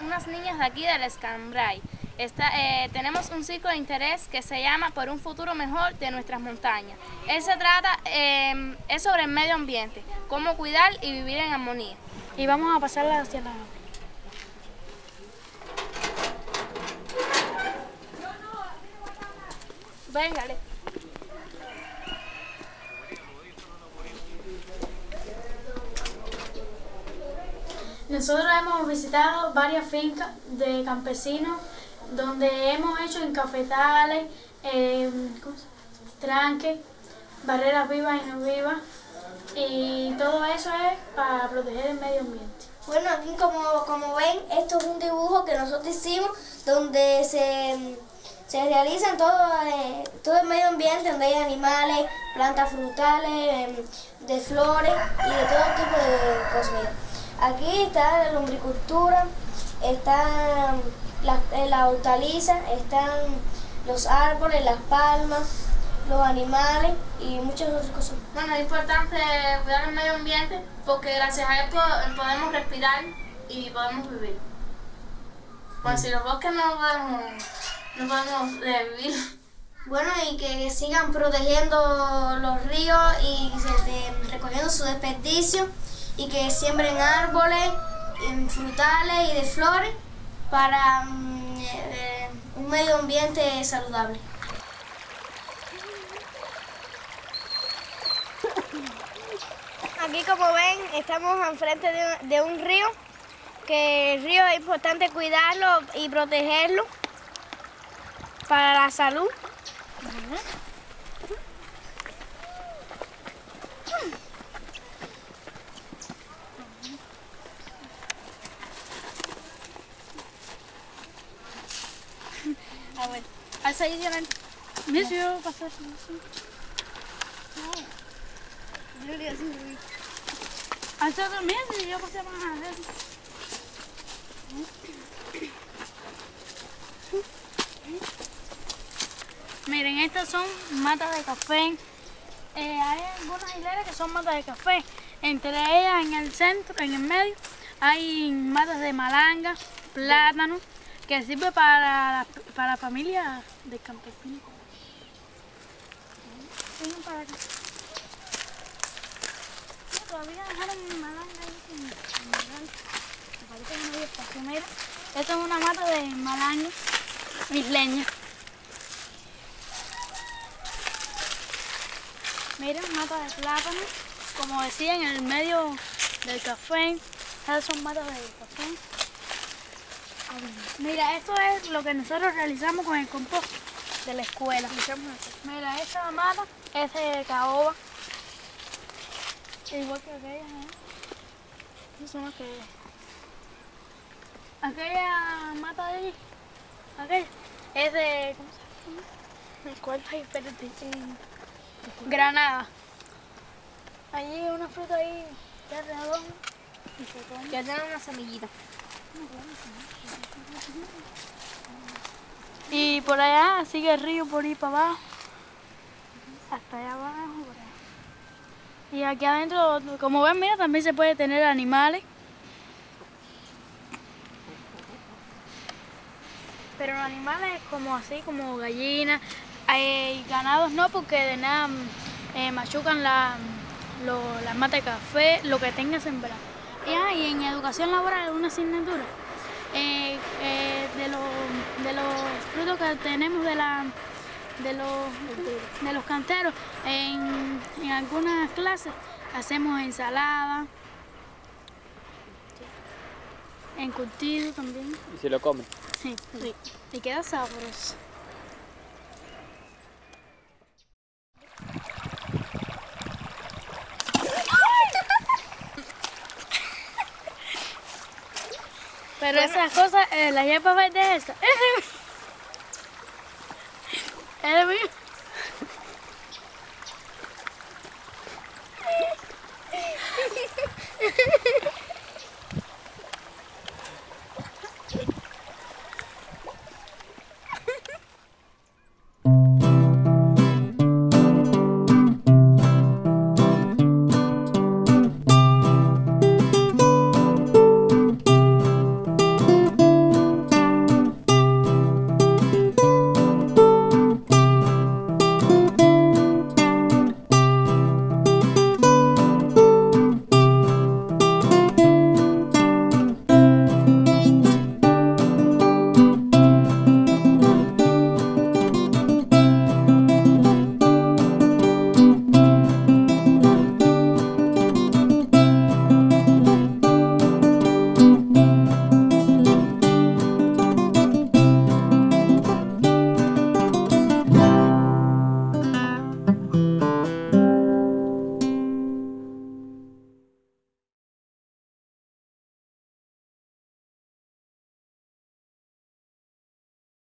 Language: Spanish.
unas niñas de aquí del Escambray. Está, eh, tenemos un ciclo de interés que se llama Por un futuro mejor de nuestras montañas. Él se trata, eh, es sobre el medio ambiente, cómo cuidar y vivir en armonía. Y vamos a pasarla hacia la Véngale. Nosotros hemos visitado varias fincas de campesinos donde hemos hecho encafetales, eh, tranques, barreras vivas y no vivas y todo eso es para proteger el medio ambiente. Bueno, aquí como, como ven, esto es un dibujo que nosotros hicimos donde se, se realizan todo, eh, todo el medio ambiente, donde hay animales, plantas frutales, em, de flores y de todo tipo de cosas. Aquí está la lumbricultura, están las, eh, la hortaliza, están los árboles, las palmas, los animales y muchas otras cosas. Bueno, es importante cuidar el medio ambiente porque gracias a él po- podemos respirar y podemos vivir. Bueno, si los bosques no podemos, no podemos vivir. Bueno, y que sigan protegiendo los ríos y de- recogiendo su desperdicio y que siembren árboles, frutales y de flores para mm, eh, un medio ambiente saludable. Aquí como ven estamos enfrente de, de un río, que el río es importante cuidarlo y protegerlo para la salud. Yo pasé más. Miren, estas son matas de café. Eh, hay algunas hileras que son matas de café. Entre ellas, en el centro, en el medio, hay matas de malanga, plátano, que sirve para para la familia de campesinos. Vengan para acá. Todavía dejaron malanga ahí sin. Me parece que no hay espacio. Mira, esta es una mata de malanga isleña. Miren, mata de plátano. Como decía, en el medio del café. Esas son matas de café. Mira, esto es lo que nosotros realizamos con el compost de la escuela. Mira, esta mata es de caoba. Igual que aquella, ¿eh? Esas son las que... Aquella mata de allí, aquella, es de... ¿Cómo se llama? ¿Cuál? Ay, espérate. eh, Granada. Allí una fruta ahí, que es redonda. Ya tienen una semillita. Y por allá sigue el río por ahí para abajo. Hasta allá abajo. Y aquí adentro, como ven, mira, también se puede tener animales. Pero los animales como así, como gallinas, hay ganados no, porque de nada eh, machucan la, las matas de café, lo que tenga sembrado. Y, ah, y en educación laboral, una asignatura eh, eh, de, los, de los frutos que tenemos de, la, de, los, de los canteros. En, en algunas clases hacemos ensalada, encurtido también. Y se lo come. Sí, y queda sabroso. Pero esas cosas, eh, la hierba verde esa, es de, es de mí.